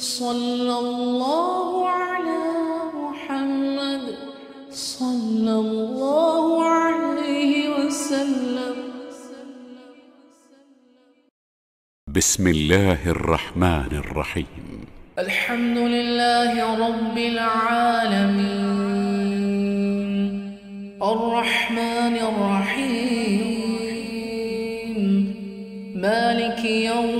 صلى الله على محمد صلى الله عليه وسلم. بسم الله الرحمن الرحيم. الحمد لله رب العالمين. الرحمن الرحيم. مالك يوم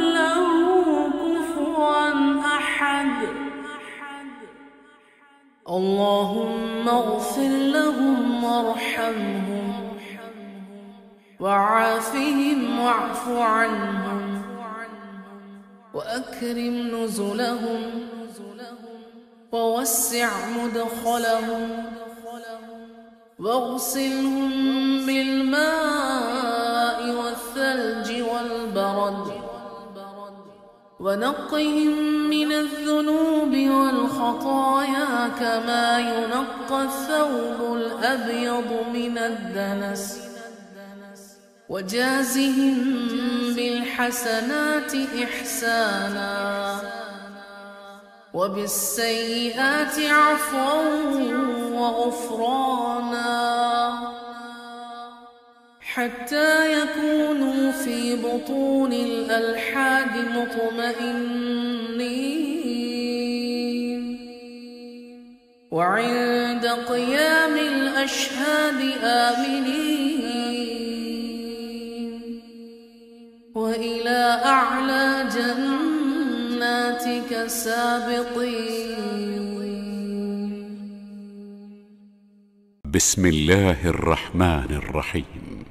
اللهم اغفر لهم وارحمهم وعافهم واعف عنهم وأكرم نزلهم ووسع مدخلهم واغسلهم بالماء والثلج والبرد ونقهم من الذنوب والخطايا كما ينقى الثوب الأبيض من الدنس. وجازهم بالحسنات إحسانا. وبالسيئات عفوا وغفرانا. حتى يكونوا في بطون الألحاد مطمئنين. وعند قيام الأشهاد آمنين. وإلى أعلى جناتك سابقين. بسم الله الرحمن الرحيم.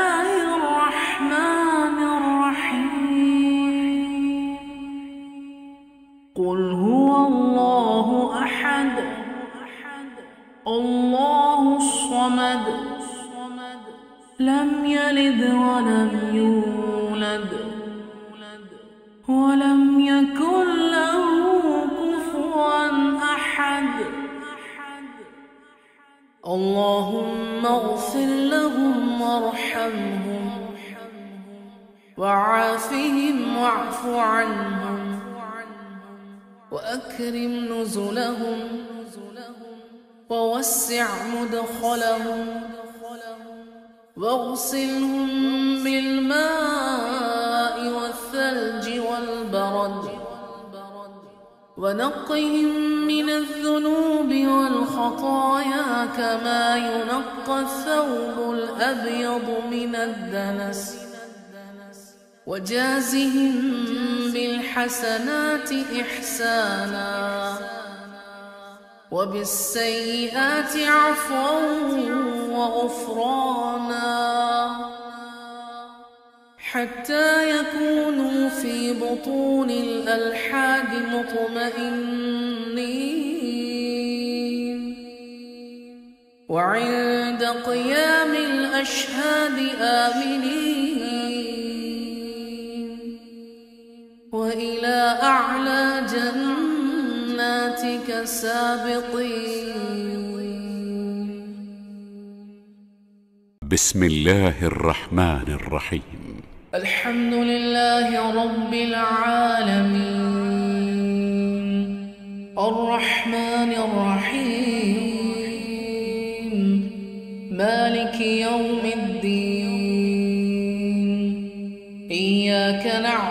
قل هو الله أحد الله الصمد لم يلد ولم يولد ولم يكن له كفوا أحد. اللهم اغفر لهم وارحمهم وعافهم واعف عنهم. وأكرم نزلهم ووسع مدخلهم واغسلهم بالماء والثلج والبرد ونقهم من الذنوب والخطايا كما ينقى الثوب الأبيض من الدنس وجازهم بالحسنات إحسانا وبالسيئات عفوا وغفرانا حتى يكونوا في بطون الألحاد مطمئنين. وعند قيام الأشهاد آمنين. وإلى أعلى جناتك سابقين. بسم الله الرحمن الرحيم. الحمد لله رب العالمين. الرحمن الرحيم. مالك يوم الدين. إياك نعبد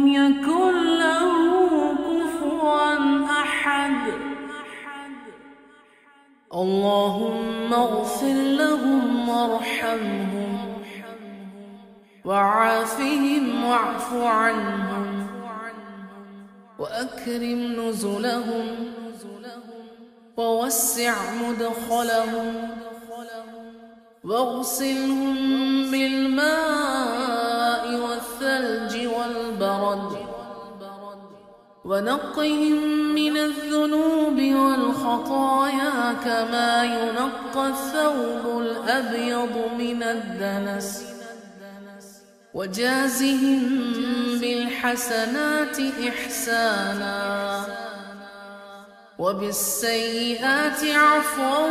اللهم اغفر لهم وارحمهم وعافهم واعف عنهم وأكرم نزلهم ووسع مدخلهم واغسلهم بالماء والثلج والبرد ونقهم من الذنوب والخطايا كما ينقى الثوب الأبيض من الدنس. وجازهم بالحسنات إحسانا. وبالسيئات عفوا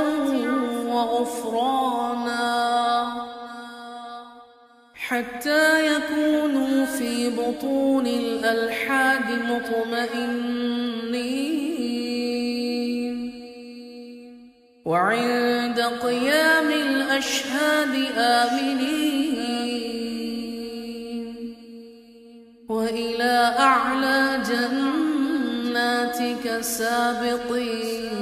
وغفرانا. حتى يكونوا في بطون الألحاد مطمئنين. وعند قيام الأشهاد آمنين. وإلى أعلى جناتك سابقين.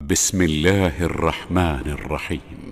بسم الله الرحمن الرحيم.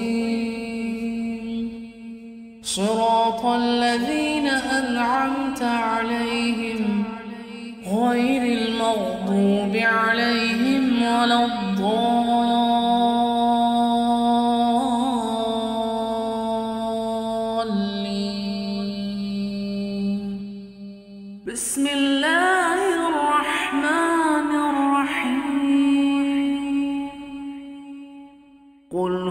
صراط الذين أنعمت عليهم غير المغضوب عليهم ولا الضالين. بسم الله الرحمن الرحيم. قل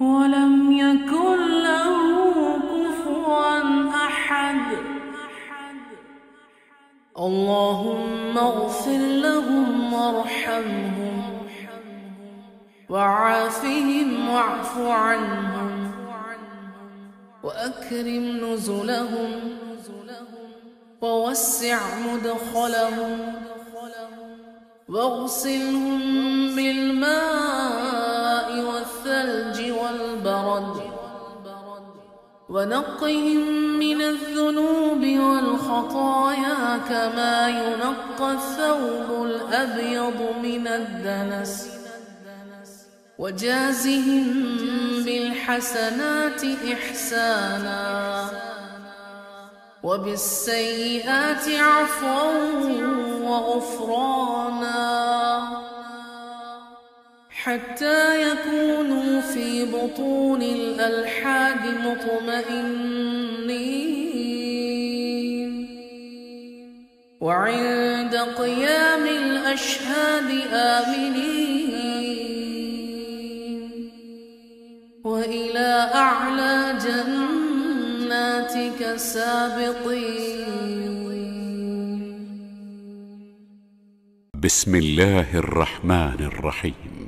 ولم يكن له كفوا أحد. اللهم اغفر لهم وارحمهم وعافهم واعف عنهم وأكرم نزلهم ووسع مدخلهم واغسلهم بالماء والثلج والبرد ونقهم من الذنوب والخطايا كما ينقى الثوب الأبيض من الدنس وجازهم بالحسنات إحسانا وبالسيئات عفوا وغفرانا حتى يكونوا في بطون الألحاد مطمئنين. وعند قيام الأشهاد آمنين. وإلى أعلى جناتك سابقين. بسم الله الرحمن الرحيم.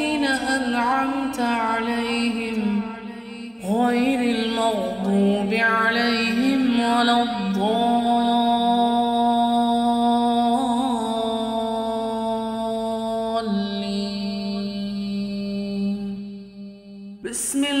عليهم غير المغضوب عليهم ولا الضالين. بسم الله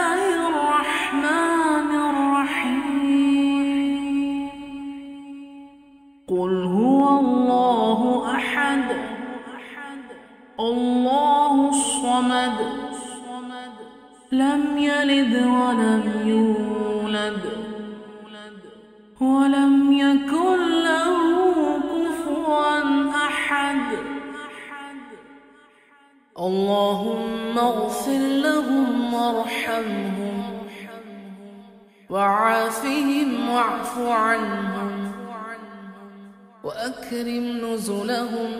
قل هو الله أحد الله الصمد لم يلد ولم يولد ولم يكن له كفوا أحد. اللهم اغفر لهم وارحمهم وعافهم واعف عنهم. وأكرم نزلهم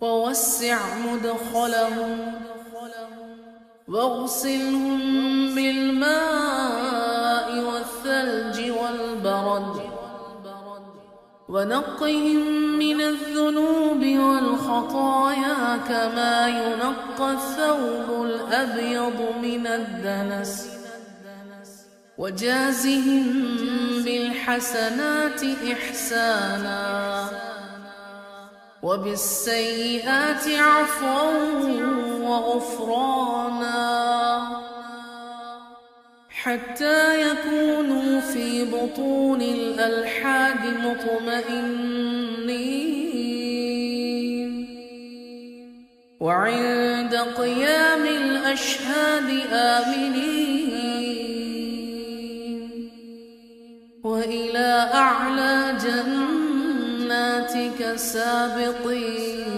ووسع مدخلهم واغسلهم بالماء والثلج والبرد ونقهم من الذنوب والخطايا كما ينقى الثوب الأبيض من الدنس وجازهم بالحسنات إحسانا وبالسيئات عفوا وغفرانا حتى يكونوا في بطون الألحاد مطمئنين. وعند قيام الأشهاد آمنين. وإلى أعلى جناتك سابقين.